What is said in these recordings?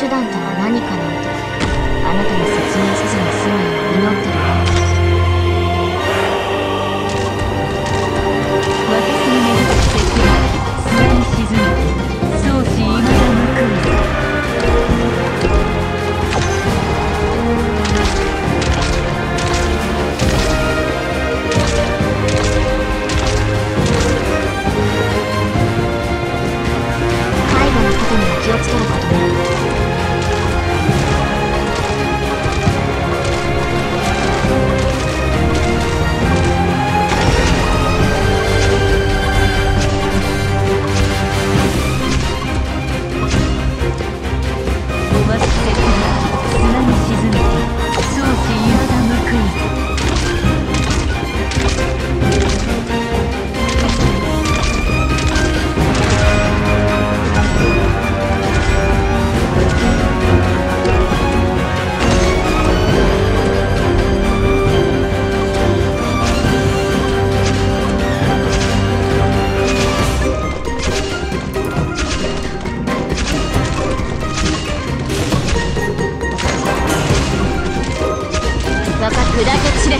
手段とは何かなんてあなたに説明せずに済むよう祈ってるわ砕け散れ。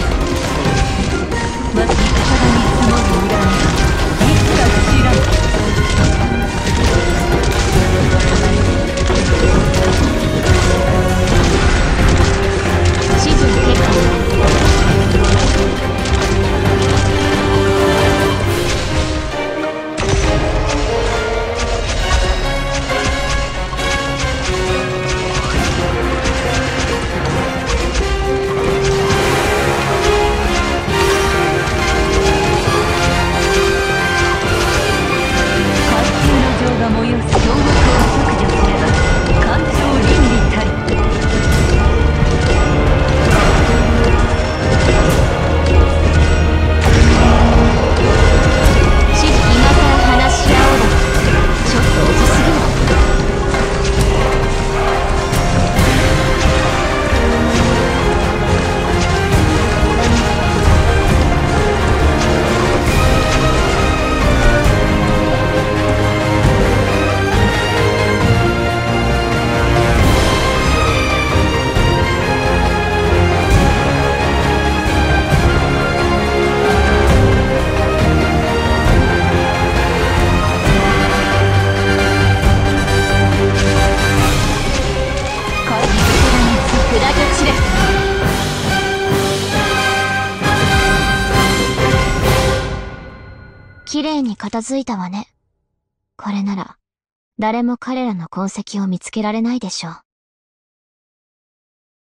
綺麗に片付いたわね。これなら、誰も彼らの痕跡を見つけられないでしょう。